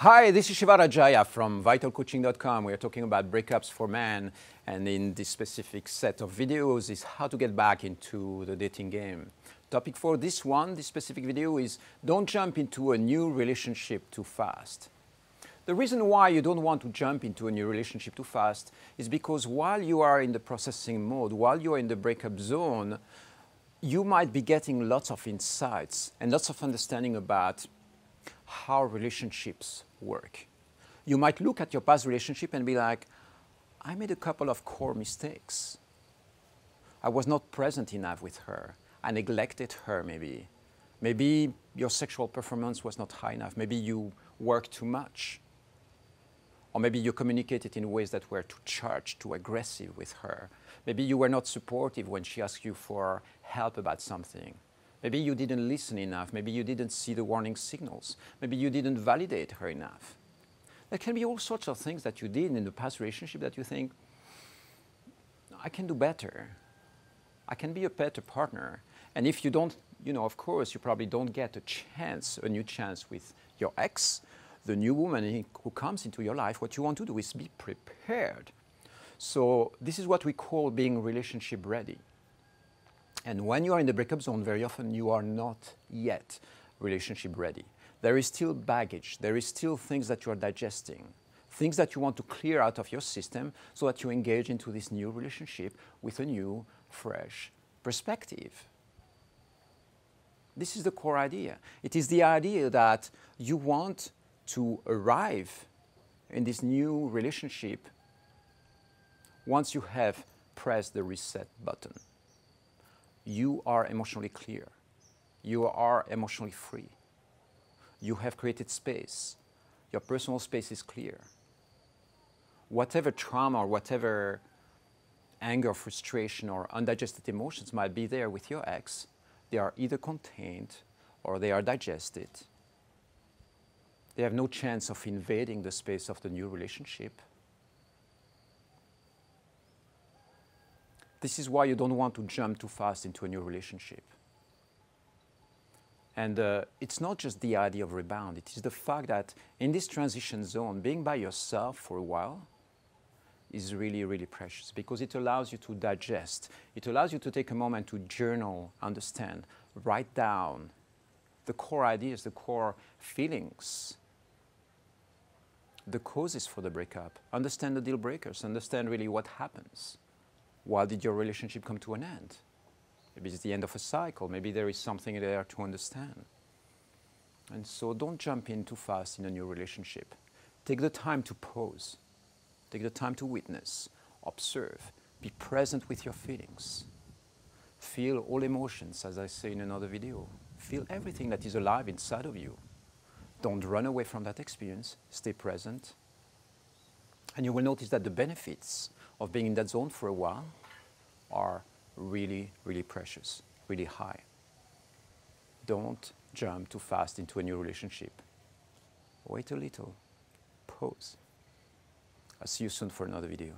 Hi, this is Shiva Rajaya from vitalcoaching.com. We are talking about breakups for men, and in this specific set of videos is how to get back into the dating game. Topic for this one, this specific video is don't jump into a new relationship too fast. The reason why you don't want to jump into a new relationship too fast is because while you are in the processing mode, while you are in the breakup zone, you might be getting lots of insights and lots of understanding about how relationships work. You might look at your past relationship and be like, I made a couple of core mistakes. I was not present enough with her. I neglected her, maybe. Maybe your sexual performance was not high enough. Maybe you worked too much. Or maybe you communicated in ways that were too charged, too aggressive with her. Maybe you were not supportive when she asked you for help about something. Maybe you didn't listen enough. Maybe you didn't see the warning signals. Maybe you didn't validate her enough. There can be all sorts of things that you did in the past relationship that you think, I can do better. I can be a better partner. And if you don't, you know, of course, you probably don't get a chance, a new chance with your ex, the new woman who comes into your life, what you want to do is be prepared. So this is what we call being relationship ready. And when you are in the breakup zone, very often you are not yet relationship ready. There is still baggage, there is still things that you are digesting, things that you want to clear out of your system so that you engage into this new relationship with a new, fresh perspective. This is the core idea. It is the idea that you want to arrive in this new relationship once you have pressed the reset button you are emotionally clear. You are emotionally free. You have created space. Your personal space is clear. Whatever trauma or whatever anger, frustration, or undigested emotions might be there with your ex, they are either contained or they are digested. They have no chance of invading the space of the new relationship. This is why you don't want to jump too fast into a new relationship. And uh, it's not just the idea of rebound, it is the fact that in this transition zone, being by yourself for a while is really, really precious because it allows you to digest. It allows you to take a moment to journal, understand, write down the core ideas, the core feelings, the causes for the breakup, understand the deal breakers, understand really what happens. Why did your relationship come to an end? Maybe it's the end of a cycle. Maybe there is something there to understand. And so don't jump in too fast in a new relationship. Take the time to pause. Take the time to witness, observe, be present with your feelings. Feel all emotions, as I say in another video. Feel everything that is alive inside of you. Don't run away from that experience. Stay present. And you will notice that the benefits of being in that zone for a while are really, really precious, really high. Don't jump too fast into a new relationship. Wait a little, pause. I'll see you soon for another video.